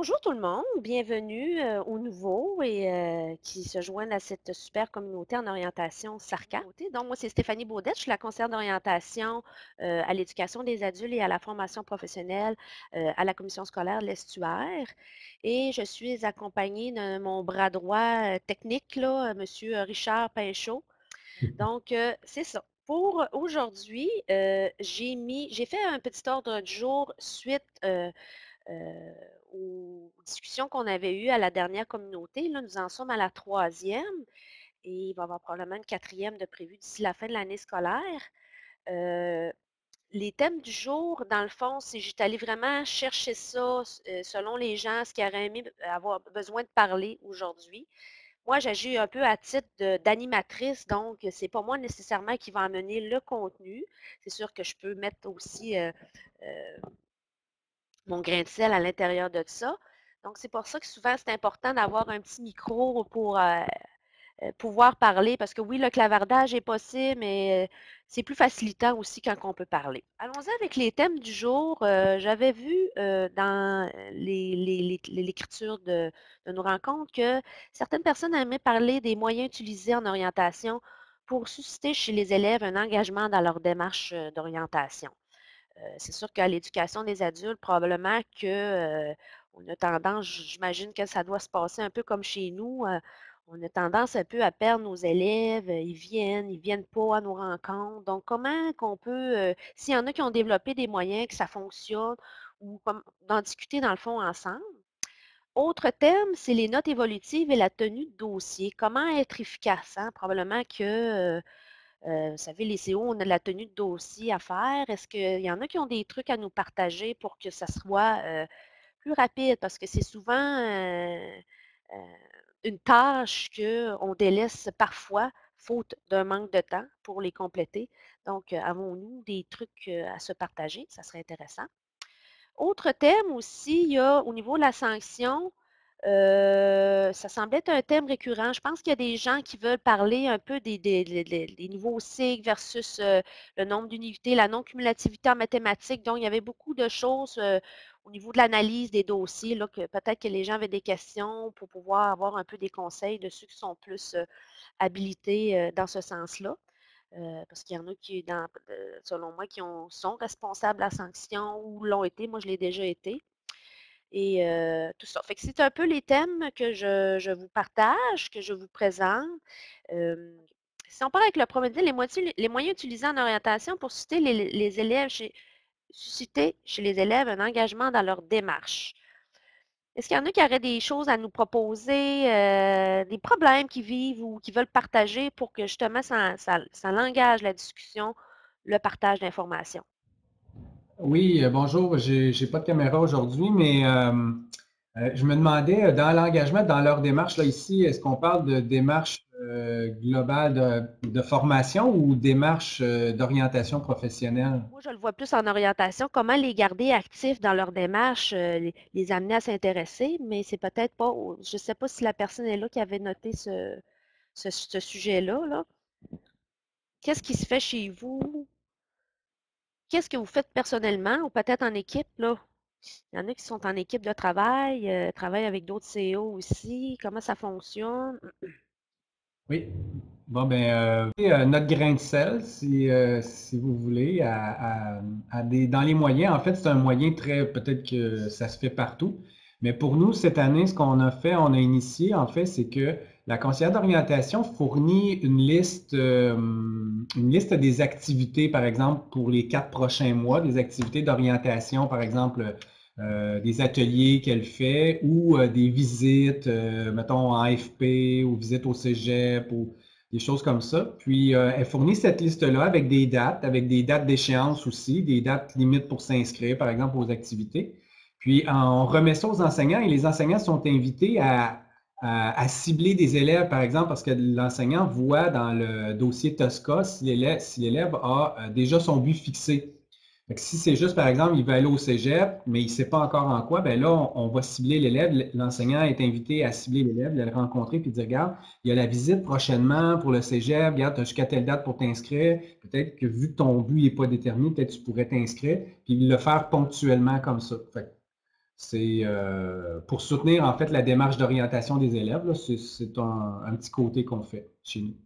Bonjour tout le monde, bienvenue euh, aux nouveaux et euh, qui se joignent à cette super communauté en orientation SARCA. Donc moi c'est Stéphanie Baudette, je suis la conseillère d'orientation euh, à l'éducation des adultes et à la formation professionnelle à la commission scolaire de l'Estuaire et je suis accompagnée de mon bras droit technique, là, Monsieur Richard Pinchot. Donc c'est ça. Pour aujourd'hui, j'ai mis, j'ai fait un petit ordre du jour suite aux discussions qu'on avait eues à la dernière communauté. Là, nous en sommes à la troisième et il va y avoir probablement une quatrième de prévu d'ici la fin de l'année scolaire. Euh, les thèmes du jour, dans le fond, c'est j'étais allée vraiment chercher ça euh, selon les gens, ce qu'ils auraient aimé avoir besoin de parler aujourd'hui. Moi, j'agis un peu à titre d'animatrice, donc c'est pas moi nécessairement qui va amener le contenu. C'est sûr que je peux mettre aussi euh, mon grain de sel à l'intérieur de ça. Donc, c'est pour ça que souvent, c'est important d'avoir un petit micro pour euh, euh, pouvoir parler, parce que oui, le clavardage est possible, mais euh, c'est plus facilitant aussi quand on peut parler. Allons-y avec les thèmes du jour. J'avais vu dans l'écriture de, de, nos rencontres que certaines personnes aimaient parler des moyens utilisés en orientation pour susciter chez les élèves un engagement dans leur démarche d'orientation. Euh, c'est sûr qu'à l'éducation des adultes, probablement que euh, on a tendance, j'imagine que ça doit se passer un peu comme chez nous. Euh, on a tendance un peu à perdre nos élèves, ils viennent, ils viennent pas à nos rencontres. Donc, comment qu'on peut, s'il y en a qui ont développé des moyens, que ça fonctionne, ou d'en discuter dans le fond ensemble. Autre thème, c'est les notes évolutives et la tenue de dossier. Comment être efficace? Hein? Probablement que vous savez, les CO, on a de la tenue de dossier à faire. Est-ce qu'il y en a qui ont des trucs à nous partager pour que ça soit plus rapide? Parce que c'est souvent une tâche qu'on délaisse parfois, faute d'un manque de temps pour les compléter. Donc, avons-nous des trucs à se partager? Ça serait intéressant. Autre thème aussi, il y a au niveau de la sanction, euh, ça semble être un thème récurrent. Je pense qu'il y a des gens qui veulent parler un peu des, nouveaux cycles versus euh, le nombre d'unités, la non-cumulativité en mathématiques. Donc, il y avait beaucoup de choses euh, au niveau de l'analyse des dossiers, là, que peut-être que les gens avaient des questions pour pouvoir avoir un peu des conseils de ceux qui sont plus habilités dans ce sens-là. parce qu'il y en a qui, selon moi, qui sont responsables de la sanction ou l'ont été. Moi, je l'ai déjà été et tout ça. C'est un peu les thèmes que je, vous partage, que je vous présente. si on part avec le premier, les, les moyens utilisés en orientation pour susciter les, élèves chez, susciter chez les élèves un engagement dans leur démarche. Est-ce qu'il y en a qui auraient des choses à nous proposer, des problèmes qu'ils vivent ou qui veulent partager pour que justement ça, ça, ça engage la discussion, le partage d'informations? Oui, euh, bonjour. J'ai n'ai pas de caméra aujourd'hui, mais euh, euh, je me demandais, dans l'engagement, dans leur démarche, là, ici, est-ce qu'on parle de démarche globale de, formation ou démarche d'orientation professionnelle? Moi, je le vois plus en orientation. Comment les garder actifs dans leur démarche, les, amener à s'intéresser, mais c'est peut-être pas, je ne sais pas si la personne est là qui avait noté ce, ce sujet-là. Là. Qu'est-ce qui se fait chez vous? Qu'est-ce que vous faites personnellement ou peut-être en équipe, là? Il y en a qui sont en équipe de travail, euh, travaillent avec d'autres CEO aussi. Comment ça fonctionne? Oui. Bon, ben, euh, euh, notre grain de sel, si, si vous voulez, dans les moyens. En fait, c'est un moyen très, peut-être que ça se fait partout. Mais pour nous, cette année, ce qu'on a fait, on a initié, en fait, c'est que la conseillère d'orientation fournit une liste, euh, une liste des activités, par exemple, pour les quatre prochains mois, des activités d'orientation, par exemple, euh, des ateliers qu'elle fait ou euh, des visites, mettons, en AFP ou visites au cégep ou des choses comme ça. Puis, elle fournit cette liste-là avec des dates, avec des dates d'échéance aussi, des dates limites pour s'inscrire, par exemple, aux activités. Puis, on remet ça aux enseignants et les enseignants sont invités à à, cibler des élèves, par exemple, parce que l'enseignant voit dans le dossier TOSCA si l'élève a euh, déjà son but fixé. si c'est juste, par exemple, il veut aller au cégep, mais il ne sait pas encore en quoi, ben là, on, va cibler l'élève. L'enseignant est invité à cibler l'élève, de le rencontrer, puis dire, regarde, il y a la visite prochainement pour le cégep, regarde, tu as jusqu'à telle date pour t'inscrire. Peut-être que vu que ton but n'est pas déterminé, peut-être tu pourrais t'inscrire, puis le faire ponctuellement comme ça. C'est euh, pour soutenir en fait la démarche d'orientation des élèves. C'est un, petit côté qu'on fait chez nous.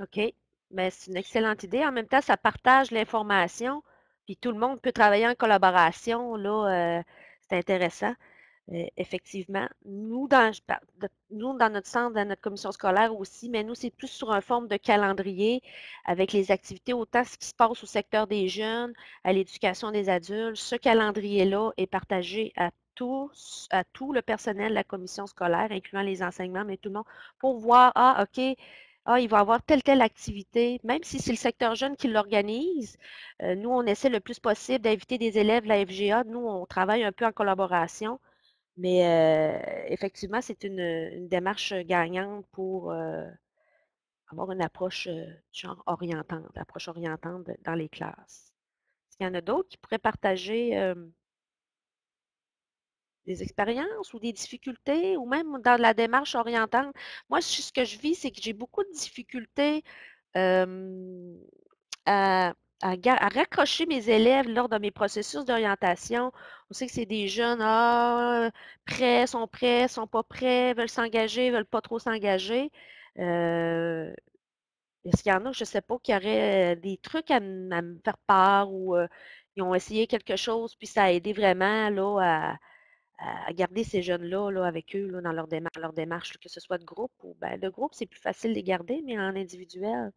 OK. Mais ben, c'est une excellente idée. En même temps, ça partage l'information, puis tout le monde peut travailler en collaboration. Là, euh, c'est intéressant. Euh, effectivement. Nous dans, nous, dans notre centre, dans notre commission scolaire aussi, mais nous, c'est plus sur une forme de calendrier avec les activités, autant ce qui se passe au secteur des jeunes, à l'éducation des adultes. Ce calendrier-là est partagé à à tout le personnel de la commission scolaire, incluant les enseignements, mais tout le monde, pour voir, ah, OK, ah, il va y avoir telle, telle activité, même si c'est le secteur jeune qui l'organise. Euh, nous, on essaie le plus possible d'inviter des élèves de la FGA. Nous, on travaille un peu en collaboration. Mais euh, effectivement, c'est une, démarche gagnante pour euh, avoir une approche genre orientante, approche orientante dans les classes. Est-ce qu'il y en a d'autres qui pourraient partager des expériences ou des difficultés ou même dans la démarche orientante. Moi, ce que je vis, c'est que j'ai beaucoup de difficultés à, raccrocher mes élèves lors de mes processus d'orientation. On sait que c'est des jeunes, ah, prêts, sont prêts, sont pas prêts, veulent s'engager, veulent pas trop s'engager. Euh, est-ce qu'il y en a, je ne sais pas, qui auraient des trucs à, me faire part ou ils ont essayé quelque chose, puis ça a aidé vraiment là, à, à garder ces jeunes-là là, avec eux là, dans leur, leur démarche, que ce soit de groupe ou ben, de groupe, c'est plus facile de les garder, mais en individuel.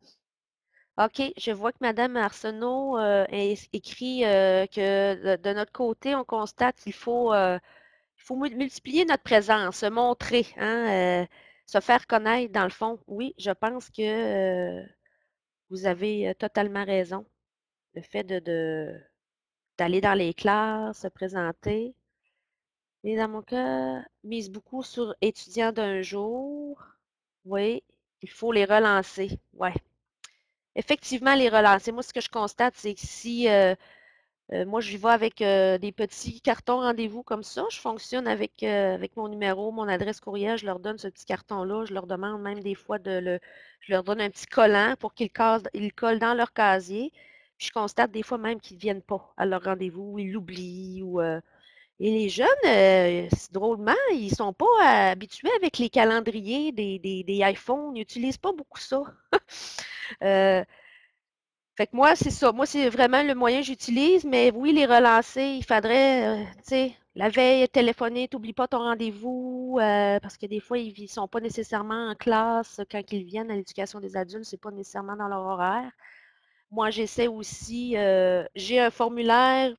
OK, je vois que Mme Arsenault euh, écrit euh, que de, notre côté, on constate qu'il faut, euh, faut multiplier notre présence, se montrer, hein, se faire connaître dans le fond. Oui, je pense que vous avez totalement raison. Le fait de d'aller dans les classes, se présenter, les dans mon cas, mise beaucoup sur étudiants d'un jour. Oui, il faut les relancer. Oui. Effectivement, les relancer. Moi, ce que je constate, c'est que si euh, euh, moi, je vais avec euh, des petits cartons rendez-vous comme ça, je fonctionne avec, avec mon numéro, mon adresse courriel, je leur donne ce petit carton-là, je leur demande même des fois de le. Je leur donne un petit collant pour qu'ils ils collent dans leur casier. je constate des fois même qu'ils ne viennent pas à leur rendez-vous, ils l'oublient ou et les jeunes, euh, drôlement, ils ne sont pas habitués avec les calendriers des, des, iPhones. Ils n'utilisent pas beaucoup ça. Euh, fait que moi, c'est ça. Moi, c'est vraiment le moyen que j'utilise, mais oui, les relancer, il faudrait, euh, tu sais, la veille, téléphoner, n'oublie pas ton rendez-vous, parce que des fois, ils ne sont pas nécessairement en classe quand ils viennent à l'éducation des adultes, c'est pas nécessairement dans leur horaire. Moi, j'essaie aussi, j'ai un formulaire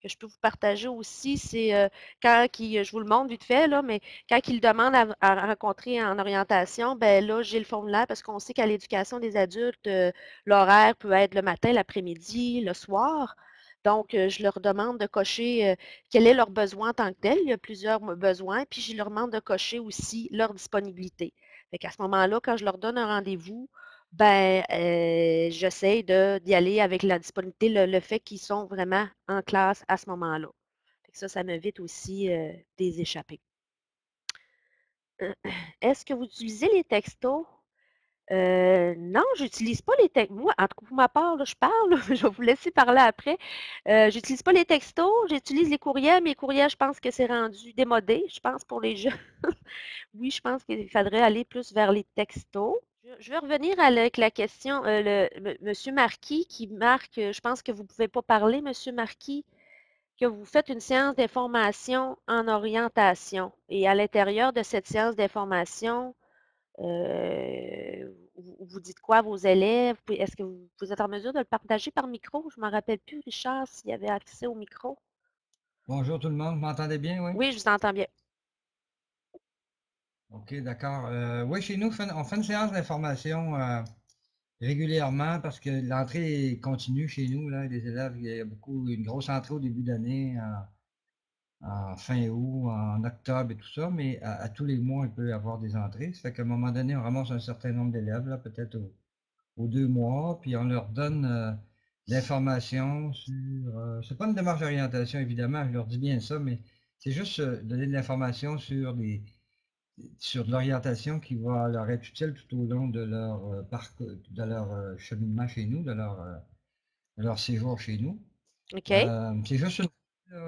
que je peux vous partager aussi, c'est euh, quand qui, je vous le montre vite fait, là, mais quand il demande à, rencontrer en orientation, ben là, j'ai le formulaire parce qu'on sait qu'à l'éducation des adultes, euh, l'horaire peut être le matin, l'après-midi, le soir. Donc, euh, je leur demande de cocher quel est leur besoin en tant que tel. Il y a plusieurs besoins, puis je leur demande de cocher aussi leur disponibilité. Fait qu'à ce moment-là, quand je leur donne un rendez-vous, ben, euh, j'essaie d'y aller avec la disponibilité, le, fait qu'ils sont vraiment en classe à ce moment-là. Ça, ça m'évite aussi euh, des échappées. Est-ce que vous utilisez les textos? Euh, non, j'utilise pas les textos. Moi, en tout cas, pour ma part, je parle, je vais vous laisser parler après. Euh, j'utilise pas les textos, j'utilise les courriels. Mes courriels, je pense que c'est rendu démodé, je pense, pour les jeunes. oui, je pense qu'il faudrait aller plus vers les textos. Je vais revenir avec la question, euh, le, Monsieur Marquis qui marque, euh, je pense que vous ne pouvez pas parler, Monsieur Marquis, que vous faites une séance d'information en orientation. Et à l'intérieur de cette séance d'information, euh, vous, dites quoi à vos élèves? Est-ce que vous, êtes en mesure de le partager par micro? Je ne me rappelle plus, Richard, s'il y avait accès au micro. Bonjour tout le monde, vous m'entendez bien, oui? Oui, je vous entends bien. OK, d'accord. Euh, oui, chez nous, on fait une séance d'information euh, régulièrement parce que l'entrée continue chez nous. Là, les élèves, il y a beaucoup, une grosse entrée au début d'année, en, fin août, en octobre et tout ça, mais à, tous les mois, il peut y avoir des entrées. Ça fait qu'à un moment donné, on ramasse un certain nombre d'élèves, là, peut-être aux deux mois, puis on leur donne euh, l'information sur. c'est pas une démarche d'orientation, évidemment, je leur dis bien ça, mais c'est juste donner de l'information sur des sur de l'orientation qui va leur être utile tout au long de leur euh, parcours, de leur euh, cheminement chez nous, de leur, euh, leur séjour chez nous. OK. c'est juste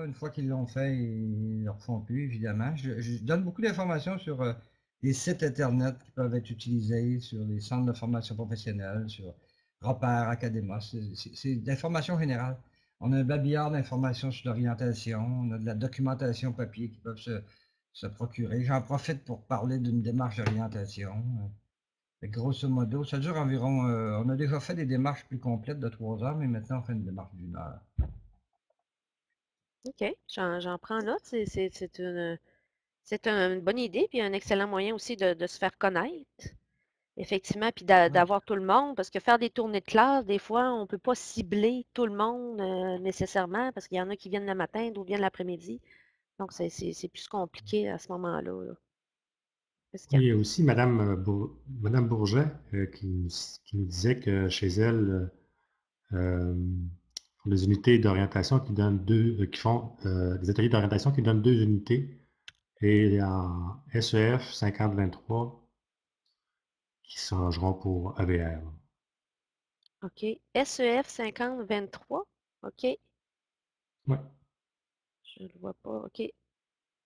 une fois qu'ils l'ont fait, ils ne le refont plus, évidemment. Je, donne beaucoup d'informations sur euh, les sites Internet qui peuvent être utilisés, sur les centres de formation professionnelle, sur Repère, Académa. C'est d'informations générales. On a un babillard d'informations sur l'orientation, on a de la documentation papier qui peuvent se, procurer. J'en profite pour parler d'une démarche d'orientation. Grosso modo, ça dure environ. Euh, on a déjà fait des démarches plus complètes de trois heures, mais maintenant on fait une démarche d'une heure. OK, j'en prends note. C'est une, une bonne idée, puis un excellent moyen aussi de, se faire connaître. Effectivement, puis d'avoir tout le monde, parce que faire des tournées de classe, des fois, on ne peut pas cibler tout le monde euh, nécessairement, parce qu'il y en a qui viennent le matin, d'autres viennent l'après-midi. Donc, c'est plus compliqué à ce moment-là. Il y a aussi Mme, euh, Madame Bourget euh, qui, nous disait que chez elle, les unités d'orientation qui donnent deux, qui font des ateliers d'orientation qui donnent deux unités. Et en SEF 5023, qui s'arrangeront pour AVR. OK. SEF 5023. OK. Oui. Je ne le vois pas. OK.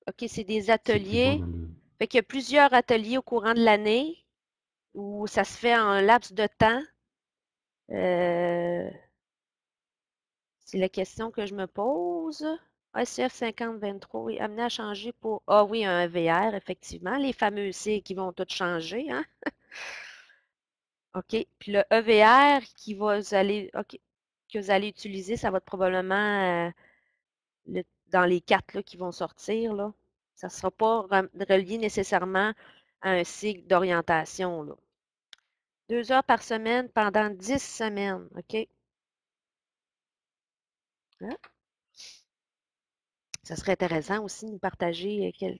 OK, c'est des ateliers. Fait qu'il y a plusieurs ateliers au courant de l'année où ça se fait en laps de temps. Euh, c'est la question que je me pose. SEF 5023, oui, amené à changer pour. Ah oui, un VR, effectivement. Les fameux C qui vont tous changer. Hein? OK. Puis le EVR qui va vous allez, que vous allez utiliser, ça va être probablement euh, dans les quatre là, qui vont sortir. Là. Ça ne sera pas relié nécessairement à un cycle d'orientation. Deux heures par semaine pendant dix semaines. OK? Hein? Ça serait intéressant aussi de nous partager euh,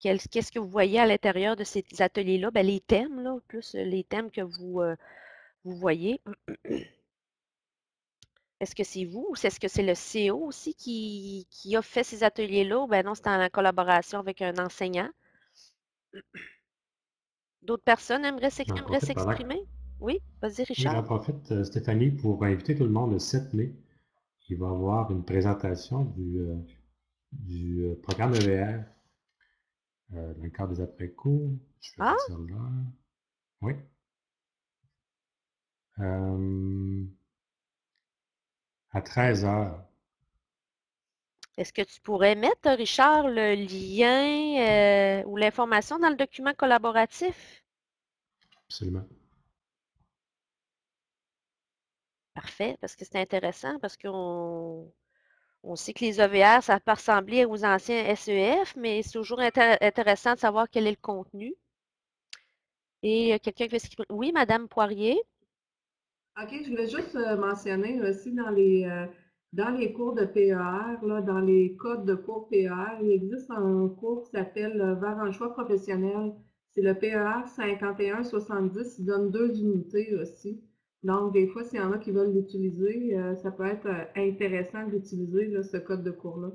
qu'est-ce que vous voyez à l'intérieur de ces ateliers-là? Ben, les thèmes, là, plus les thèmes que vous, euh, vous voyez. Est-ce que c'est vous ou est-ce que c'est le CO aussi qui, a fait ces ateliers-là? Ben non, c'est en collaboration avec un enseignant? D'autres personnes aimeraient s'exprimer? Oui, vas-y, Richard. J'en profite, Stéphanie, pour inviter tout le monde le 7 mai. Il va y avoir une présentation du, du euh, programme EVR euh, dans le cadre des après-cours. Je ah! Oui. Euh, à 13 heures. Est-ce que tu pourrais mettre, Richard, le lien ou l'information dans le document collaboratif? Absolument. Parfait, parce que c'est intéressant, parce qu'on on sait que les OVR, ça peut ressembler aux anciens SEF, mais c'est toujours intéressant de savoir quel est le contenu. Et quelqu'un qui veut Oui, Madame Poirier? OK, je voulais juste euh, mentionner aussi dans les, euh, dans les cours de PER, dans les codes de cours PER, il existe un cours qui s'appelle euh, Vers un choix professionnel. C'est le PER 5170, il donne deux unités aussi. Donc, des fois, s'il y en a qui veulent l'utiliser, ça peut être intéressant d'utiliser ce code de cours-là.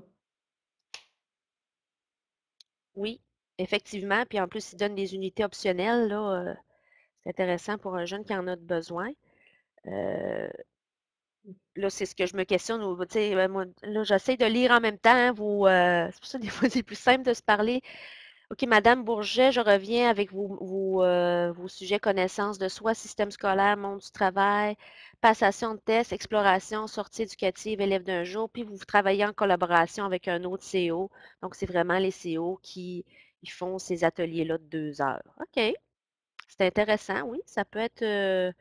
Oui, effectivement. Puis en plus, il donne des unités optionnelles. Là, c'est intéressant pour un jeune qui en a besoin. Là, c'est ce que je me questionne. Ben, là, j'essaie de lire en même temps. Vous, c'est pour ça des fois, c'est plus simple de se parler. OK, Madame Bourget, je reviens avec vos, euh, sujets connaissances de soi, système scolaire, monde du travail, passation de tests, exploration, sortie éducative, élève d'un jour, puis vous travaillez en collaboration avec un autre CO. Donc, c'est vraiment les CO qui font ces ateliers-là de deux heures. OK. C'est intéressant, oui. Ça peut être euh,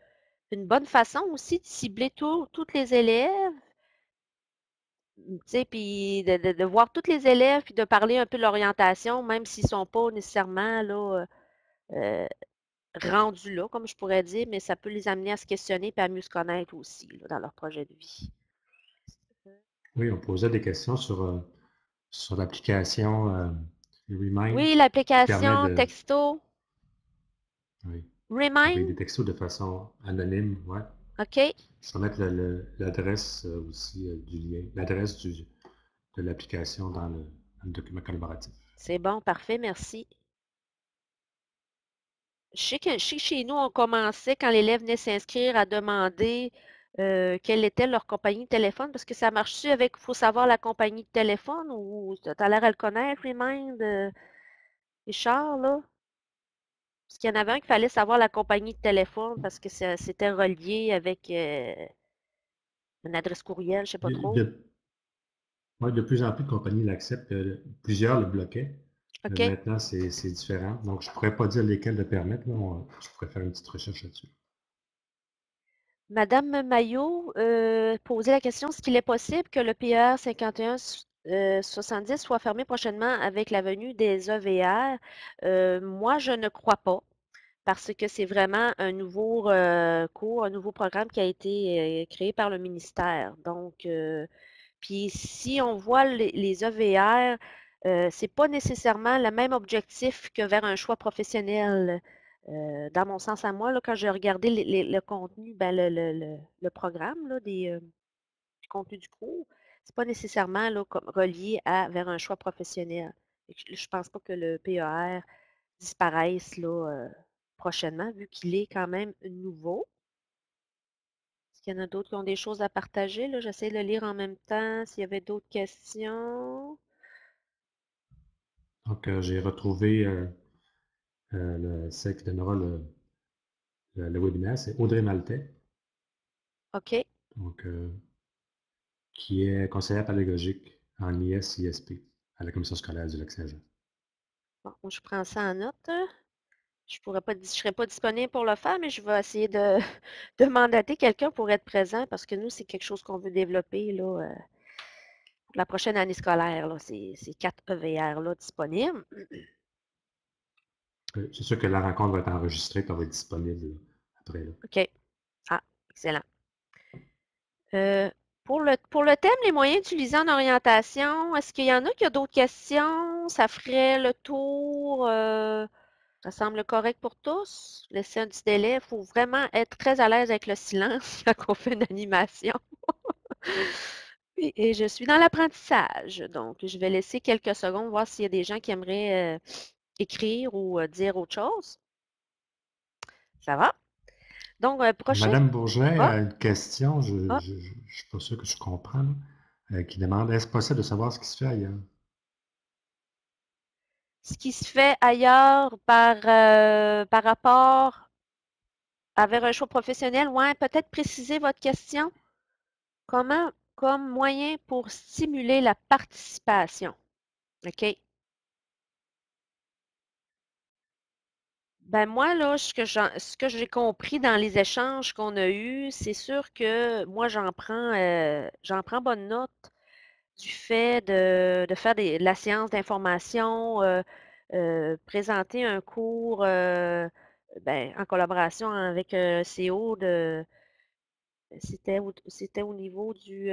une bonne façon aussi de cibler tous les élèves puis de, voir tous les élèves, puis de parler un peu de l'orientation, même s'ils ne sont pas nécessairement là, euh, rendus là, comme je pourrais dire, mais ça peut les amener à se questionner et à mieux se connaître aussi dans leur projet de vie. Oui, on posait des questions sur, euh, sur l'application euh, Remind. Oui, l'application texto. Oui. Remind? Des textos de façon anonyme, ouais. OK. Je vais mettre l'adresse euh, aussi euh, du lien, l'adresse de l'application dans le, document collaboratif. C'est bon, parfait, merci. Je sais que chez nous, on commençait, quand l'élève venait s'inscrire, à demander euh, quelle était leur compagnie de téléphone, parce que ça marche-tu avec, il faut savoir la compagnie de téléphone ou tu as l'air à le connaître, Remind, Richard, là? Parce qu'il y en avait un qu'il fallait savoir la compagnie de téléphone parce que c'était relié avec euh, une adresse courriel, je ne sais pas trop. De, de plus en plus de compagnies l'acceptent. Plusieurs le bloquaient. maintenant, c'est différent. Donc, je ne pourrais pas dire lesquels le permettent. je pourrais faire une petite recherche là-dessus. Madame Maillot euh, posait la question est-ce qu'il est possible que le PR 5170 euh, soit fermé prochainement avec la venue des EVR euh, Moi, je ne crois pas parce que c'est vraiment un nouveau cours, un nouveau programme qui a été créé par le ministère. Donc, puis si on voit les, les EVR, ce n'est pas nécessairement le même objectif que vers un choix professionnel. Euh, dans mon sens à moi, quand j'ai regardé le contenu, ben, le, programme là, des, euh, du contenu du cours, c'est pas nécessairement là, comme, relié à vers un choix professionnel. Je ne pense pas que le PER disparaisse là, euh, prochainement, vu qu'il est quand même nouveau. Est-ce qu'il y en a d'autres qui ont des choses à partager? J'essaie de lire en même temps s'il y avait d'autres questions. Donc, j'ai retrouvé euh, le, celle qui donnera le, le, webinaire, c'est Audrey Maltais. OK. Donc, qui est conseillère pédagogique en IS-ISP à la commission scolaire du Lac-Saint-Jean. Bon, je prends ça en note. Je ne serai pas disponible pour le faire, mais je vais essayer de, de mandater quelqu'un pour être présent parce que nous, c'est quelque chose qu'on veut développer là, euh, pour la prochaine année scolaire. C'est quatre EVR là, disponibles. C'est sûr que la rencontre va être enregistrée et va être disponible après. OK. Ah, excellent. Euh, pour, le, pour le thème, les moyens utilisés en orientation, est-ce qu'il y en a qui ont d'autres questions? Ça ferait le tour. Euh, ça semble correct pour tous. Laisser un petit délai. Il faut vraiment être très à l'aise avec le silence quand on fait une animation. et, je suis dans l'apprentissage. Donc, je vais laisser quelques secondes, voir s'il y a des gens qui aimeraient euh, écrire ou dire autre chose? Ça va? Donc, prochain. Madame Bourget a une question, je ne ah. suis pas sûr que je comprends, qui demande est-ce possible de savoir ce qui se fait ailleurs? Ce qui se fait ailleurs par, par rapport à un choix professionnel, ouais, peut-être préciser votre question. Comment, comme moyen pour stimuler la participation? OK? Ben moi, là, ce que j'ai compris dans les échanges qu'on a eus, c'est sûr que moi, j'en prends, euh, prends bonne note du fait de, faire de la séance d'information, euh, euh, présenter un cours ben, en collaboration avec un CO de c'était au, c'était au niveau du,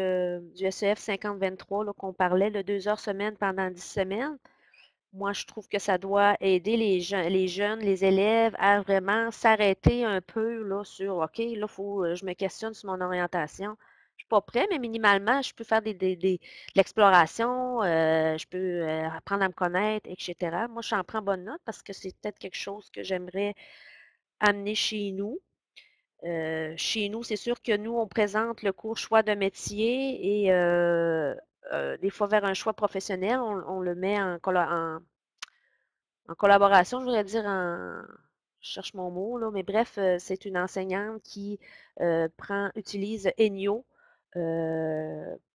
du SEF 5023 qu'on parlait de deux heures semaine pendant dix semaines. Moi, je trouve que ça doit aider les, jeunes, les élèves à vraiment s'arrêter un peu là, sur OK, là, faut je me questionne sur mon orientation. Je ne suis pas prêt, mais minimalement, je peux faire des, de l'exploration, euh, je peux euh, apprendre à me connaître, etc. Moi, j'en prends bonne note parce que c'est peut-être quelque chose que j'aimerais amener chez nous. Euh, chez nous, c'est sûr que nous, on présente le cours choix de métier et euh, des fois vers un choix professionnel, on, le met en, collaboration, je voudrais dire en. Je cherche mon mot, là, mais bref, euh, c'est une enseignante qui euh, prend, utilise Enyo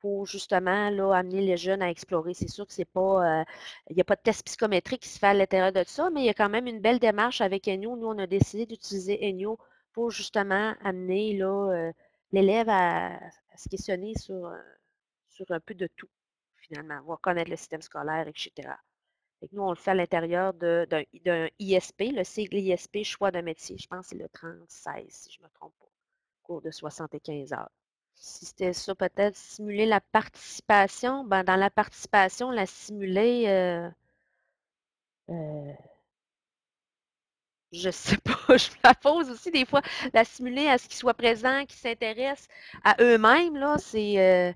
pour justement là, amener les jeunes à explorer. C'est sûr que c'est pas. il n'y a pas de test psychométrique qui se fait à l'intérieur de ça, mais il y a quand même une belle démarche avec Enyo. Nous, on a décidé d'utiliser Enyo pour justement amener l'élève à, se questionner sur sur un peu de tout, finalement. On va connaître le système scolaire, etc. Et nous, on le fait à l'intérieur d'un ISP, le sigle ISP, choix de métier. Je pense que c'est le 36, si je ne me trompe pas. Cours de 75 heures. Si c'était ça, peut-être simuler la participation. Ben, dans la participation, la simuler. Euh, euh, je sais pas, je la pose aussi des fois, la simuler à ce qu'ils soient présents, qu'ils s'intéressent à eux-mêmes, là, c'est. Euh,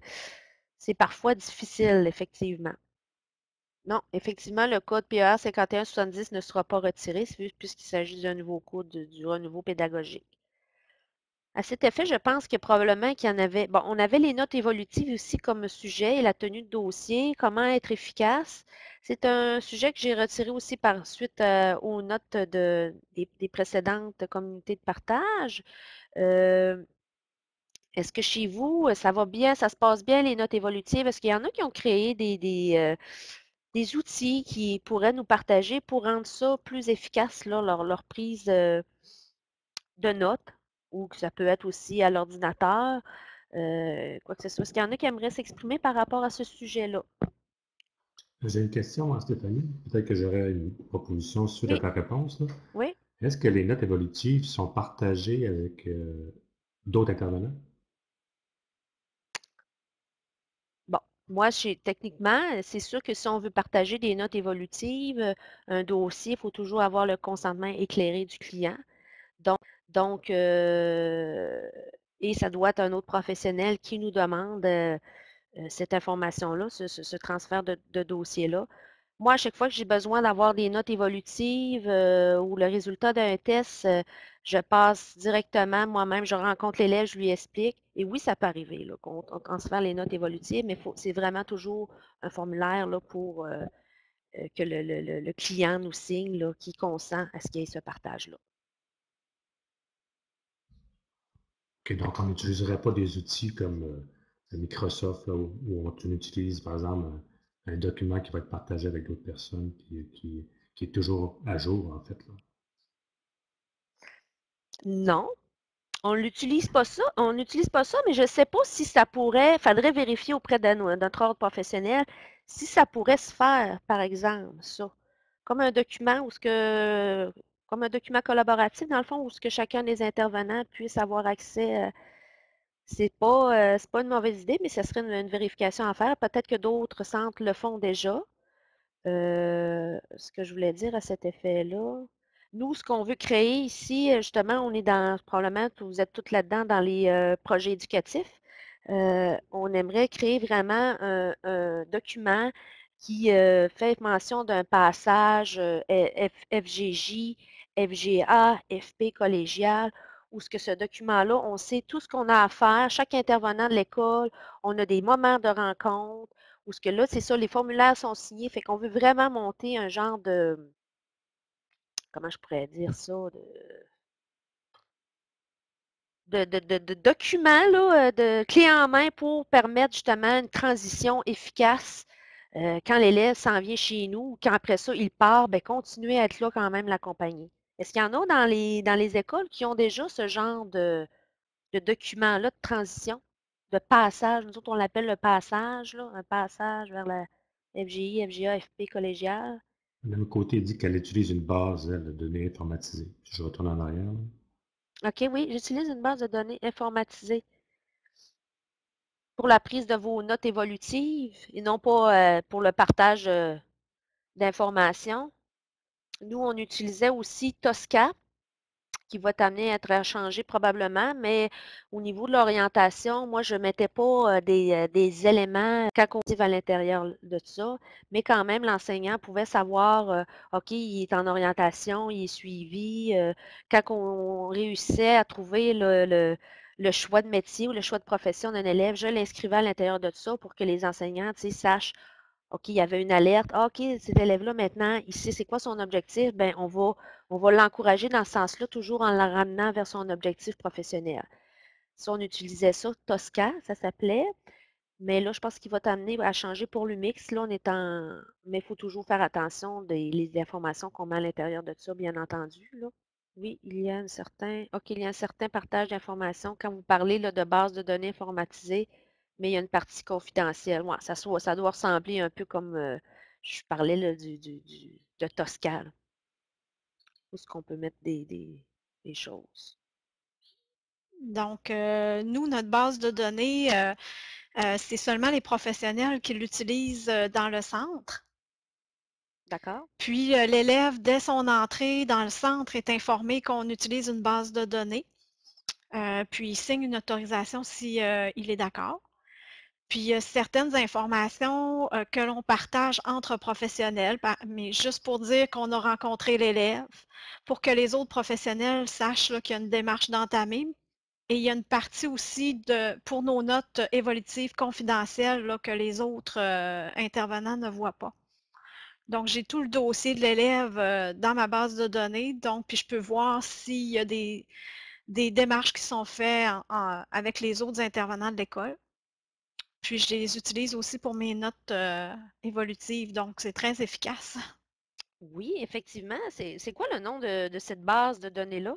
c'est parfois difficile, effectivement. Non, effectivement, le code PER 5170 ne sera pas retiré puisqu'il s'agit d'un nouveau code du renouveau pédagogique. À cet effet, je pense que probablement qu'il y en avait. Bon, on avait les notes évolutives aussi comme sujet et la tenue de dossier, comment être efficace. C'est un sujet que j'ai retiré aussi par suite euh, aux notes de, des, précédentes communautés de partage. Euh, est-ce que chez vous, ça va bien, ça se passe bien, les notes évolutives? Est-ce qu'il y en a qui ont créé des, des, euh, des outils qui pourraient nous partager pour rendre ça plus efficace, là, leur, leur prise de notes? ou que ça peut être aussi à l'ordinateur, euh, quoi que ce soit? Est-ce qu'il y en a qui aimeraient s'exprimer par rapport à ce sujet-là? J'ai une question, hein, Stéphanie. Peut-être que j'aurais une proposition suite à ta réponse. Oui. Est-ce que les notes évolutives sont partagées avec euh, d'autres intervenants? Moi, techniquement, c'est sûr que si on veut partager des notes évolutives, un dossier, il faut toujours avoir le consentement éclairé du client. Donc, euh, et ça doit être un autre professionnel qui nous demande euh, euh, cette information-là, ce, transfert de, dossier-là. Moi, à chaque fois que j'ai besoin d'avoir des notes évolutives ou le résultat d'un test, je passe directement moi-même, je rencontre l'élève, je lui explique. Et oui, ça peut arriver qu'on transfère les notes évolutives, mais c'est vraiment toujours un formulaire pour que le, client nous signe qui consent à ce qu'il y ait ce partage-là. donc, on n'utiliserait pas des outils comme euh, Microsoft, où, on utilise, par exemple, un, document qui va être partagé avec d'autres personnes, qui, est toujours à jour, en fait. Non, on n'utilise pas ça. On n'utilise pas ça, mais je ne sais pas si ça pourrait. Il faudrait vérifier auprès de notre ordre professionnel si ça pourrait se faire, par exemple, ça. Comme un document comme un document collaboratif, dans le fond, où ce que chacun des intervenants puisse avoir accès. Euh, c'est pas, euh, pas une mauvaise idée, mais ce serait une, vérification à faire. Peut-être que d'autres centres le font déjà. Euh, ce que je voulais dire à cet effet-là. Nous, ce qu'on veut créer ici, justement, on est dans, probablement, vous êtes toutes là-dedans dans les projets éducatifs. on aimerait créer vraiment un document qui fait mention d'un passage FGJ, FGA, FP collégial, où ce que ce document-là, on sait tout ce qu'on a à faire, chaque intervenant de l'école, on a des moments de rencontre, où ce que là, c'est ça, les formulaires sont signés, fait qu'on veut vraiment monter un genre de, comment je pourrais dire ça, de, de, de, de documents, là, de clés en main pour permettre justement une transition efficace euh, quand l'élève s'en vient chez nous, quand après ça, il part, ben, continuer à être là quand même l'accompagner. Est-ce qu'il y en a dans les, dans les écoles qui ont déjà ce genre de, de document-là de transition, de passage? Nous autres, on l'appelle le passage, là, un passage vers la FGI, FGA, FP collégiale. L'autre côté, dit qu'elle utilise une base de données informatisées. je retourne en arrière. OK, oui, j'utilise une base de données informatisée pour la prise de vos notes évolutives et non pas euh, pour le partage euh, d'informations. Nous, on utilisait aussi Tosca, qui va t'amener à être changé probablement, mais au niveau de l'orientation, moi, je ne mettais pas euh, des, éléments à l'intérieur de ça, mais quand même, l'enseignant pouvait savoir, OK, il est en orientation, il est suivi. quand on réussissait à trouver le le choix de métier ou le choix de profession d'un élève, je l'inscrivais à l'intérieur de ça pour que les enseignants sachent, OK, il y avait une alerte, ah, OK, cet élève-là, maintenant, sait c'est quoi son objectif, ben on va, on va l'encourager dans ce sens-là, toujours en la ramenant vers son objectif professionnel. Si on utilisait ça, Tosca, ça s'appelait, mais là, je pense qu'il va t'amener à changer pour l'UMIX. Là, on est en... Mais il faut toujours faire attention des informations qu'on met à l'intérieur de ça, bien entendu. Là. Oui, il y a un certain, OK, il y a un certain partage d'informations quand vous parlez de base de données informatisées, mais il y a une partie confidentielle. ça, ça doit ressembler un peu comme euh, je parlais du, de Tosca, où est-ce qu'on peut mettre des, choses? Donc, euh, nous, notre base de données, euh, c'est seulement les professionnels qui l'utilisent dans le centre. D'accord. Puis l'élève, dès son entrée dans le centre, est informé qu'on utilise une base de données. Puis il signe une autorisation si euh, il est d'accord. Puis il y a certaines informations que l'on partage entre professionnels, mais juste pour dire qu'on a rencontré l'élève, pour que les autres professionnels sachent qu'il y a une démarche d'entamer. Et il y a une partie aussi pour nos notes évolutives confidentielles que les autres euh, intervenants ne voient pas. Donc, j'ai tout le dossier de l'élève euh, dans ma base de données. Donc, puis je peux voir s'il y a des démarches qui sont faites avec les autres intervenants de l'école. Puis je les utilise aussi pour mes notes euh, évolutives, donc c'est très efficace. Oui, effectivement. C'est quoi le nom de, cette base de données-là?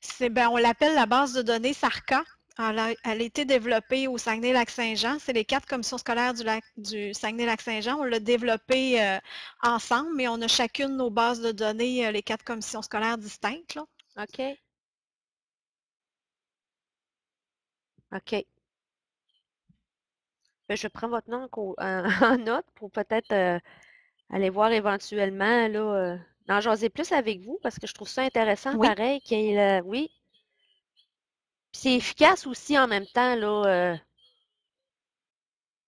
C'est ben, on l'appelle la base de données SARCA. Elle a, été développée au Saguenay-Lac-Saint-Jean. C'est les quatre commissions scolaires du, du Saguenay-Lac-Saint-Jean. On l'a développée euh, ensemble, mais on a chacune nos bases de données, euh, les quatre commissions scolaires distinctes. OK. OK. Ben, je prends votre nom en, note pour peut-être euh, aller voir éventuellement, là, euh, en jaser plus avec vous parce que je trouve ça intéressant, pareil, qu'il oui. c'est efficace aussi en même temps, là. Euh,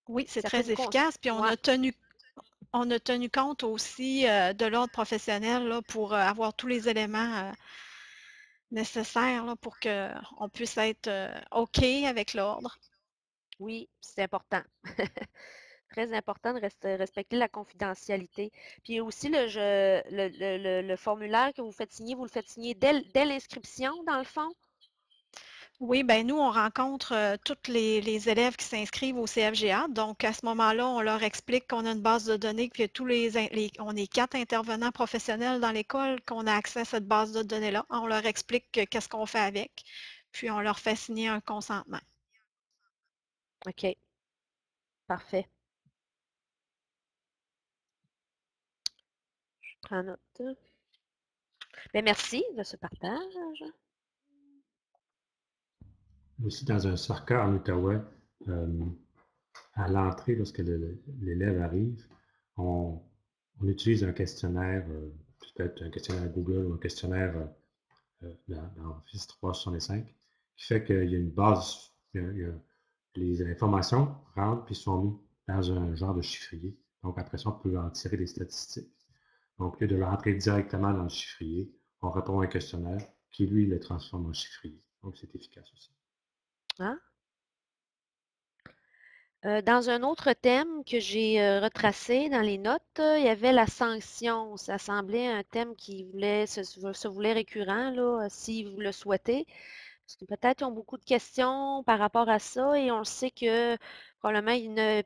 oui, c'est très efficace. Puis on a tenu on a tenu compte aussi de l'ordre professionnel là, pour avoir tous les éléments nécessaires là, pour qu'on puisse être OK avec l'ordre. Oui, c'est important. Très important de respecter la confidentialité. Puis aussi, le, formulaire que vous faites signer, vous le faites signer dès, l'inscription, dans le fond? Oui, bien nous, on rencontre tous les, élèves qui s'inscrivent au CFGA. Donc, à ce moment-là, on leur explique qu'on a une base de données, que tous les, est quatre intervenants professionnels dans l'école, qu'on a accès à cette base de données-là. On leur explique qu'est-ce qu'on fait avec, puis on leur fait signer un consentement. OK. Parfait. Je prends note. Ben, merci de ce partage. Aussi, dans un circuit en Outaouais, euh, à l'entrée, lorsque l'élève arrive, on, utilise un questionnaire, euh, peut-être un questionnaire Google ou un questionnaire euh, dans, Office 365, qui fait qu'il y a une base, les informations rentrent puis sont mises dans un genre de chiffrier. Donc, après ça, on peut en tirer des statistiques. Donc, au lieu de rentrer directement dans le chiffrier, on répond un questionnaire qui, lui, le transforme en chiffrier. Donc, c'est efficace aussi. Ah. Euh, dans un autre thème que j'ai euh, retracé dans les notes, il y avait la sanction. Ça semblait un thème qui voulait, se, se voulait récurrent, là, si vous le souhaitez. Peut-être ils ont beaucoup de questions par rapport à ça et on sait que probablement il y a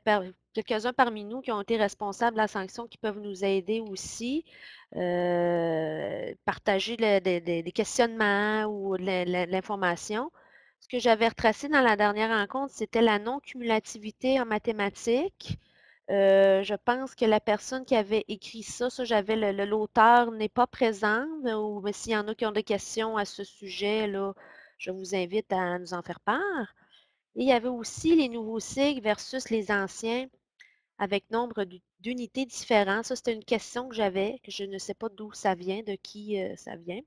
quelques-uns parmi nous qui ont été responsables de la sanction qui peuvent nous aider aussi. Euh, partager des questionnements ou l'information. Ce que j'avais retracé dans la dernière rencontre, c'était la non-cumulativité en mathématiques. Euh, je pense que la personne qui avait écrit ça, ça j'avais l'auteur n'est pas présent, ou s'il y en a qui ont des questions à ce sujet, là, je vous invite à nous en faire part. Et il y avait aussi les nouveaux cycles versus les anciens avec nombre d'unités différents. Ça, c'était une question que j'avais, que je ne sais pas d'où ça vient, de qui euh, ça vient.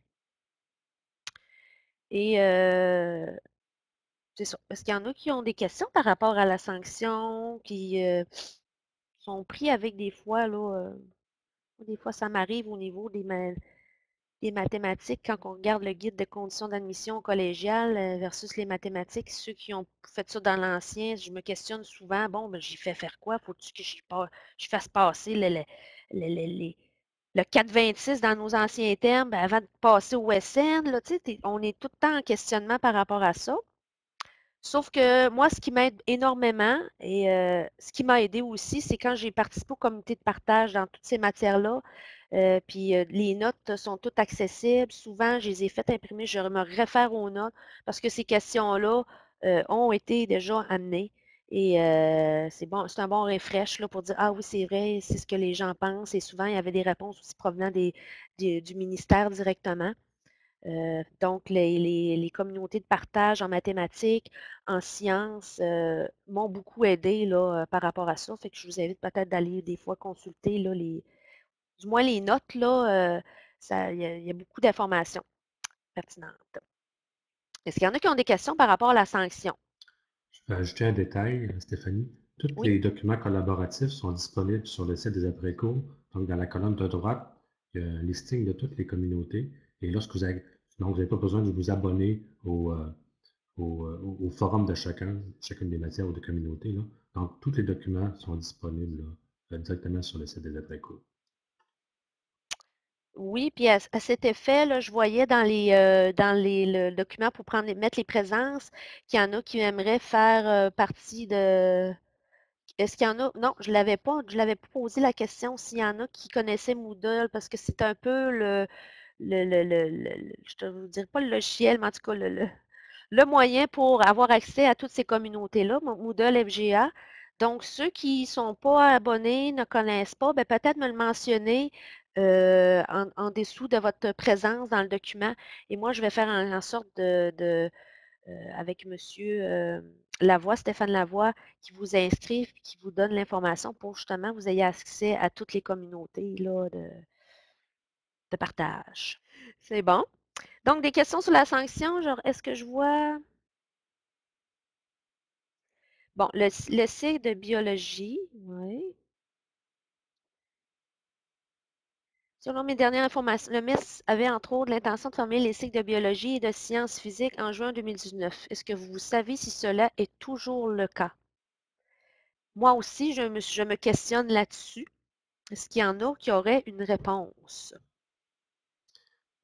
Et euh, c'est ça. Parce qu'il y en a qui ont des questions par rapport à la sanction, qui euh, sont pris avec des fois, là, des fois ça m'arrive au niveau des, les mathématiques, quand on regarde le guide de conditions d'admission collégiale euh, versus les mathématiques, ceux qui ont fait ça dans l'ancien, je me questionne souvent, bon, ben, j'y fais faire quoi? Faut-tu que je fasse passer le, le, 426 dans nos anciens termes ben, avant de passer au SN? Là, on est tout le temps en questionnement par rapport à ça. Sauf que moi, ce qui m'aide énormément et euh, ce qui m'a aidé aussi, c'est quand j'ai participé au comité de partage dans toutes ces matières-là, euh, puis euh, les notes sont toutes accessibles. Souvent, je les ai faites imprimer. Je me réfère aux notes parce que ces questions-là euh, ont été déjà amenées. Et c'est bon, c'est un bon refresh là, pour dire Ah oui, c'est vrai, c'est ce que les gens pensent. Et souvent, il y avait des réponses aussi provenant des, du ministère directement. donc, les, communautés de partage en mathématiques, en sciences, m'ont beaucoup aidé là, par rapport à ça. Fait que je vous invite peut-être d'aller des fois consulter là, les, du moins les notes, là, euh, il y, a beaucoup d'informations pertinentes. Est-ce qu'il y en a qui ont des questions par rapport à la sanction? Je peux ajouter un détail, Stéphanie. Tous les documents collaboratifs sont disponibles sur le site des après-cours. Donc, dans la colonne de droite, il y a un listing de toutes les communautés. Et lorsque vous, Donc, vous n'avez pas besoin de vous abonner au, au, forum de chacun, chacune des matières ou des communautés. Donc, tous les documents sont disponibles directement sur le site des lettres Oui, puis à, cet effet, je voyais dans les dans les documents pour prendre mettre les présences qu'il y en a qui aimeraient faire partie de est-ce qu'il y en a? Non, je l'avais pas. Je l'avais posé la question s'il y en a qui connaissaient Moodle parce que c'est un peu le, le, le, le, je ne vous dirais pas le logiciel, mais en tout cas le, le, moyen pour avoir accès à toutes ces communautés-là, Moodle FGA. Donc, ceux qui ne sont pas abonnés, ne connaissent pas, ben, peut-être me le mentionner euh, en, dessous de votre présence dans le document. Et moi, je vais faire en, sorte de, de euh, avec monsieur euh, Lavoie, Stéphane Lavoie, qui vous inscrive, qui vous donne l'information pour justement vous ayez accès à toutes les communautés là, de, de partage. C'est bon. Donc, des questions sur la sanction, genre, est-ce que je vois... Bon, le, le cycle de biologie, oui. Selon mes dernières informations, le MES avait entre autres l'intention de former les cycles de biologie et de sciences physiques en juin 2019. Est-ce que vous savez si cela est toujours le cas? Moi aussi, je me, questionne là-dessus. Est-ce qu'il y en a qui auraient une réponse?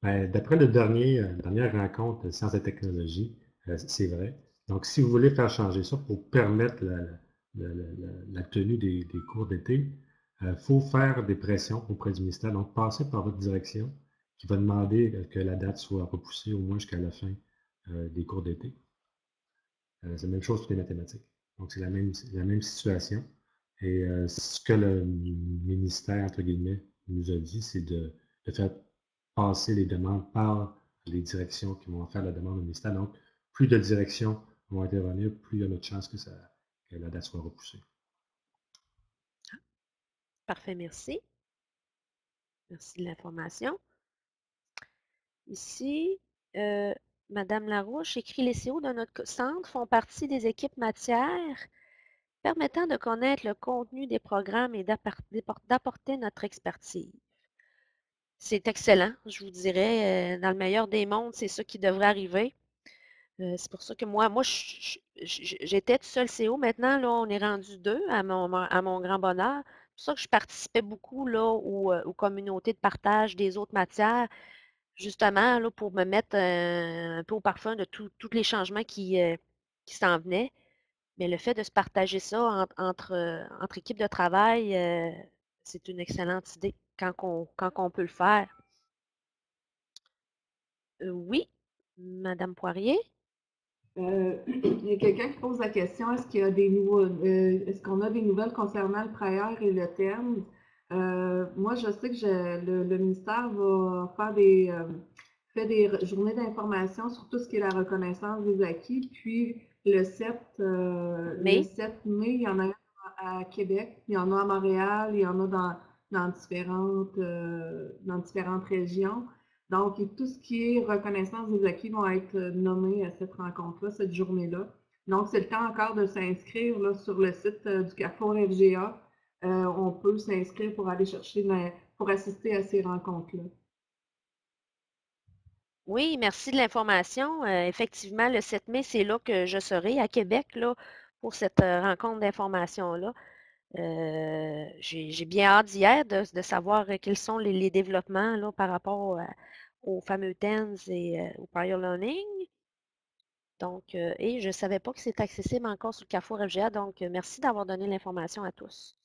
Ben, d'après le dernier, euh, dernière rencontre Sciences et technologies, euh, c'est vrai. Donc, si vous voulez faire changer ça pour permettre la, tenue des, cours d'été, il euh, faut faire des pressions auprès du ministère. Donc, passez par votre direction qui va demander que la date soit repoussée au moins jusqu'à la fin des cours d'été. c'est la même chose pour les mathématiques. Donc, c'est la même, situation. Et ce que le ministère, entre guillemets, nous a dit, c'est de, faire passer les demandes par les directions qui vont faire la demande au ministère. Donc, plus de directions vont intervenir, plus il y a de chances que la date soit repoussée. Parfait, merci. Merci de l'information. Ici, euh, Madame Larouche écrit les CO de notre centre font partie des équipes matières permettant de connaître le contenu des programmes et d'apporter notre expertise. C'est excellent, je vous dirais. Euh, dans le meilleur des mondes, c'est ça qui devrait arriver. Euh, c'est pour ça que moi, moi, j'étais tout seul CO. Maintenant, là, on est rendu deux à mon, à mon grand bonheur. C'est pour ça que je participais beaucoup là, euh, aux, communautés de partage des autres matières, justement là, pour me mettre un, peu au parfum de tous les changements qui, qui s'en venaient. Mais le fait de se partager ça entre, équipes de travail, c'est une excellente idée quand on, on peut le faire. Euh, oui, Madame Poirier? Euh, il y a quelqu'un qui pose la question est-ce qu'il y a des nouveaux, euh, est-ce qu'on a des nouvelles concernant le prière et le terme? Moi, je sais que le, ministère va faire des fait des journées d'information sur tout ce qui est la reconnaissance des acquis. Puis le 7, le 7 mai, il y en a à Québec, il y en a à Montréal, il y en a dans dans différentes, euh, dans différentes régions. Donc, tout ce qui est reconnaissance des acquis vont être nommés à cette rencontre-là, cette journée-là. Donc, c'est le temps encore de s'inscrire sur le site euh, du Carrefour FGA. Euh, on peut s'inscrire pour aller chercher, pour assister à ces rencontres-là. Oui, merci de l'information. effectivement, le 7 mai, c'est là que je serai à Québec pour cette rencontre d'information-là. Euh, j'ai bien hâte d'hier de, savoir euh, quels sont les, développements là, par rapport aux fameux TENS et euh, au prior learning. Donc, et je ne savais pas que c'était accessible encore sur le Carrefour FGA, donc merci d'avoir donné l'information à tous.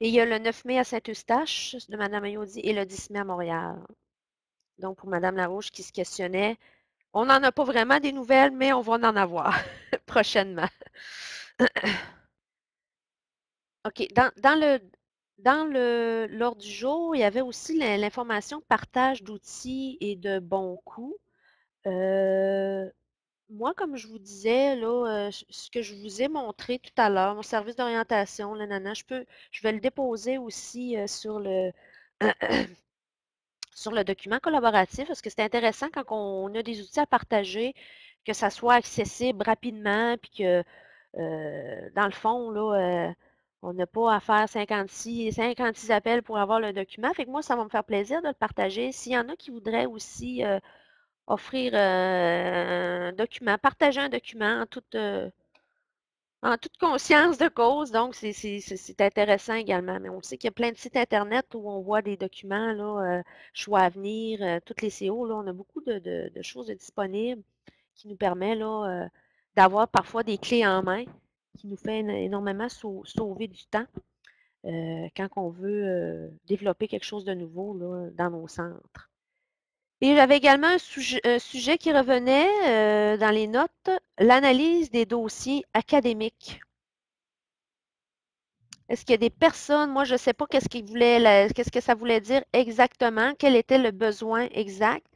Et il y a le 9 mai à Saint-Eustache de Mme Ayodi et le 10 mai à Montréal. Donc, pour Mme Larouche qui se questionnait, on n'en a pas vraiment des nouvelles, mais on va en avoir prochainement. OK. Dans, le dans l'ordre du jour, il y avait aussi l'information partage d'outils et de bons coups. Moi, comme je vous disais, là, ce que je vous ai montré tout à l'heure, mon service d'orientation, le nana, je peux, je vais le déposer aussi sur le sur le document collaboratif parce que c'est intéressant quand on a des outils à partager, que ça soit accessible rapidement, puis que dans le fond, là, On n'a pas à faire 56, 56 appels pour avoir le document. Fait que moi, ça va me faire plaisir de le partager. S'il y en a qui voudraient aussi euh, offrir euh, un document, partager un document en toute, euh, en toute conscience de cause, donc c'est intéressant également. Mais on sait qu'il y a plein de sites Internet où on voit des documents, là, choix à venir, toutes les CO, là, on a beaucoup de, de choses disponibles qui nous permet là, d'avoir parfois des clés en main qui nous fait énormément sauver du temps euh, quand on veut euh, développer quelque chose de nouveau dans nos centres. Et j'avais également un sujet, qui revenait euh, dans les notes, l'analyse des dossiers académiques. Est-ce qu'il y a des personnes, moi je ne sais pas qu'est-ce qu'est-ce que ça voulait dire exactement, quel était le besoin exact.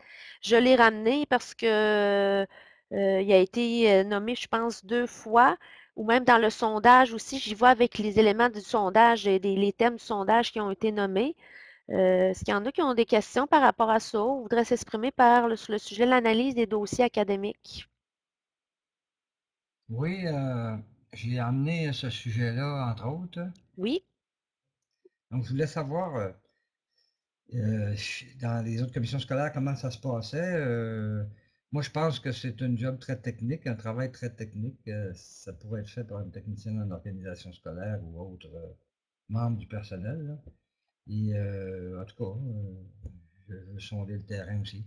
Je l'ai ramené parce que il a été nommé, je pense, deux fois ou même dans le sondage aussi, j'y vois avec les éléments du sondage et les thèmes du sondage qui ont été nommés. Euh, Est-ce qu'il y en a qui ont des questions par rapport à ça ou voudraient s'exprimer par le, sur le sujet de l'analyse des dossiers académiques? Oui, euh, j'ai amené ce sujet-là, entre autres. Oui. Donc, je voulais savoir, euh, euh, dans les autres commissions scolaires, comment ça se passait. Moi, je pense que c'est un job très technique, un travail très technique. Euh, ça pourrait être fait par un technicien en organisation scolaire ou autre euh, membre du personnel. Et euh, en tout cas, je veux sonder le terrain aussi.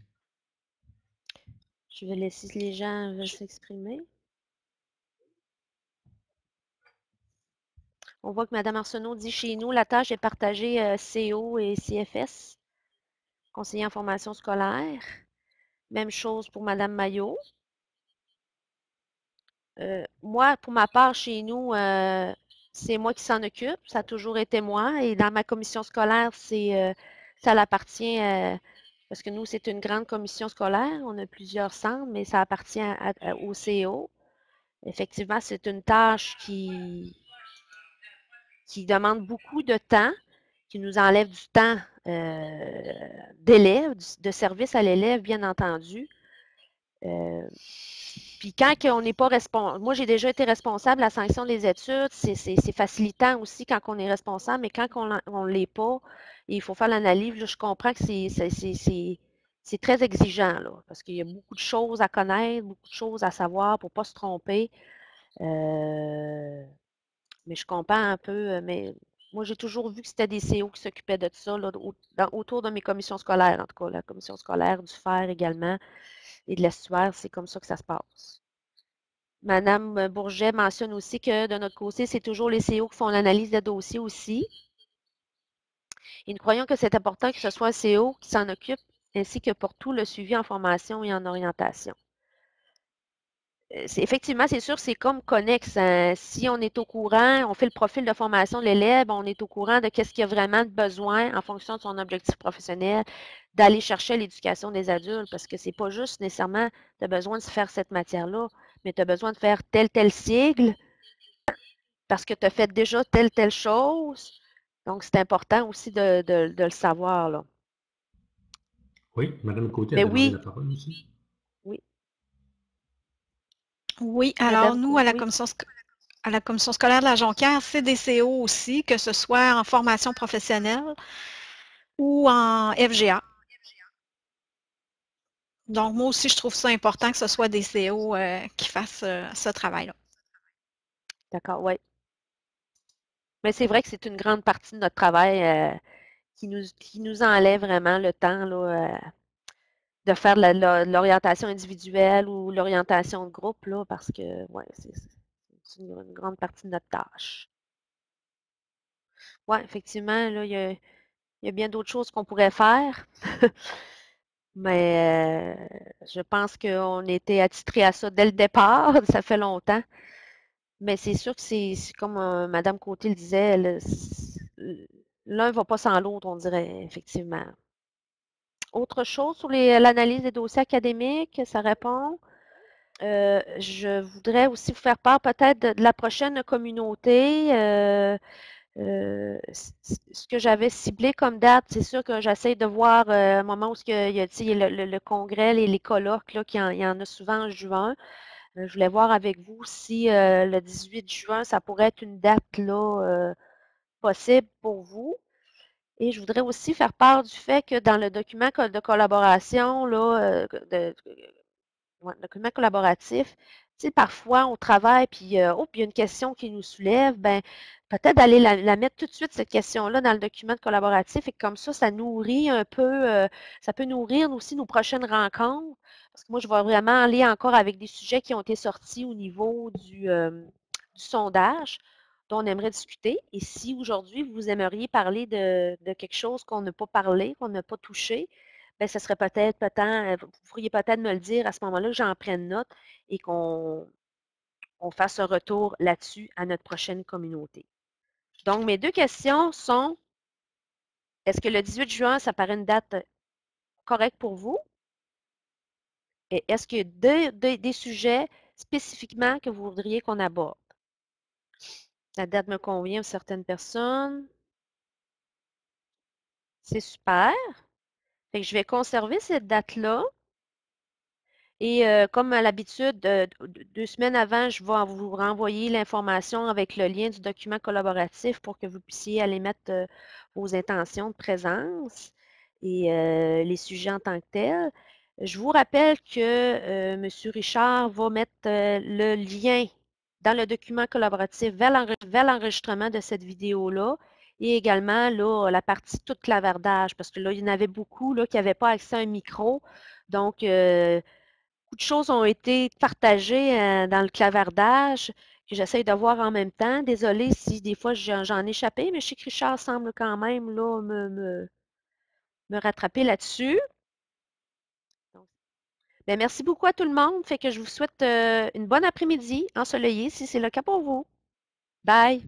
Je vais laisser les gens s'exprimer. On voit que Mme Arsenault dit chez nous, la tâche est partagée CO et CFS, conseiller en formation scolaire. Même chose pour Mme Maillot. Euh, moi, pour ma part, chez nous, euh, c'est moi qui s'en occupe. Ça a toujours été moi. Et dans ma commission scolaire, c'est euh, ça l'appartient parce que nous, c'est une grande commission scolaire. On a plusieurs centres, mais ça appartient au CO. Effectivement, c'est une tâche qui, qui demande beaucoup de temps, qui nous enlève du temps d'élèves, de service à l'élève, bien entendu. Euh, puis quand on n'est pas responsable, moi j'ai déjà été responsable de la sanction des études, c'est facilitant aussi quand on est responsable, mais quand on ne l'est pas, il faut faire l'analyse, je comprends que c'est très exigeant, là, parce qu'il y a beaucoup de choses à connaître, beaucoup de choses à savoir pour ne pas se tromper. Euh, mais je comprends un peu, mais moi, j'ai toujours vu que c'était des CO qui s'occupaient de ça, autour de mes commissions scolaires, en tout cas, la commission scolaire du fer également et de l'estuaire, c'est comme ça que ça se passe. Madame Bourget mentionne aussi que de notre côté, c'est toujours les CO qui font l'analyse des dossiers aussi. Et nous croyons que c'est important que ce soit un CO qui s'en occupe, ainsi que pour tout le suivi en formation et en orientation effectivement, c'est sûr, c'est comme connexe. Hein. Si on est au courant, on fait le profil de formation de l'élève, on est au courant de qu'est-ce qu'il a vraiment besoin en fonction de son objectif professionnel, d'aller chercher l'éducation des adultes, parce que c'est pas juste nécessairement, tu as besoin de faire cette matière-là, mais tu as besoin de faire tel, tel sigle, parce que tu as fait déjà telle, telle chose. Donc, c'est important aussi de, le savoir. Là. Oui, Madame Côté a oui. la parole aussi. Oui, alors nous, à la, commission, à la commission scolaire de la Jonquière, c'est des CO aussi, que ce soit en formation professionnelle ou en FGA. Donc, moi aussi, je trouve ça important que ce soit des CO euh, qui fassent euh, ce travail-là. D'accord, oui. Mais c'est vrai que c'est une grande partie de notre travail euh, qui, nous, qui nous enlève vraiment le temps là, de faire l'orientation individuelle ou l'orientation de groupe, là, parce que ouais, c'est une, grande partie de notre tâche. Oui, effectivement, là, il y a, bien d'autres choses qu'on pourrait faire. Mais euh, je pense qu'on était attitré à ça dès le départ, ça fait longtemps. Mais c'est sûr que c'est comme euh, Mme Côté le disait, l'un ne va pas sans l'autre, on dirait, effectivement. Autre chose sur l'analyse des dossiers académiques, ça répond. Euh, je voudrais aussi vous faire part peut-être de, la prochaine communauté. Euh, euh, ce que j'avais ciblé comme date, c'est sûr que j'essaie de voir un moment où il y a, le, congrès, les, les colloques, là, qu'il y, en a souvent en juin. je voulais voir avec vous si le 18 juin, ça pourrait être une date là, possible pour vous. Et je voudrais aussi faire part du fait que dans le document de collaboration, là, de, document collaboratif, parfois on travaille, puis oh, il y a une question qui nous soulève, ben peut-être d'aller la, mettre tout de suite, cette question-là, dans le document collaboratif, et comme ça, ça nourrit un peu, ça peut nourrir aussi nos prochaines rencontres. Parce que moi, je vais vraiment aller encore avec des sujets qui ont été sortis au niveau du sondage on aimerait discuter. Et si aujourd'hui, vous aimeriez parler de, quelque chose qu'on n'a pas parlé, qu'on n'a pas touché, bien, ce serait peut-être peut-être, vous pourriez peut-être me le dire à ce moment-là, que j'en prenne note et qu'on on fasse un retour là-dessus à notre prochaine communauté. Donc, mes deux questions sont, est-ce que le 18 juin, ça paraît une date correcte pour vous? Et est-ce a des sujets spécifiquement que vous voudriez qu'on aborde? La date me convient à certaines personnes. C'est super. je vais conserver cette date-là. Et euh, comme à l'habitude, deux semaines avant, je vais vous renvoyer l'information avec le lien du document collaboratif pour que vous puissiez aller mettre euh, vos intentions de présence et euh, les sujets en tant que tels. Je vous rappelle que M. Richard va mettre le lien dans le document collaboratif vers l'enregistrement de cette vidéo-là et également là, la partie toute clavardage, parce que là, il y en avait beaucoup là, qui n'avaient pas accès à un micro. Donc, euh, beaucoup de choses ont été partagées euh, dans le clavardage que j'essaye de voir en même temps. Désolée si des fois j'en ai échappé, mais que Richard semble quand même là, me rattraper là-dessus. Ben, merci beaucoup à tout le monde. Fait que je vous souhaite euh, une bonne après-midi ensoleillée si c'est le cas pour vous. Bye!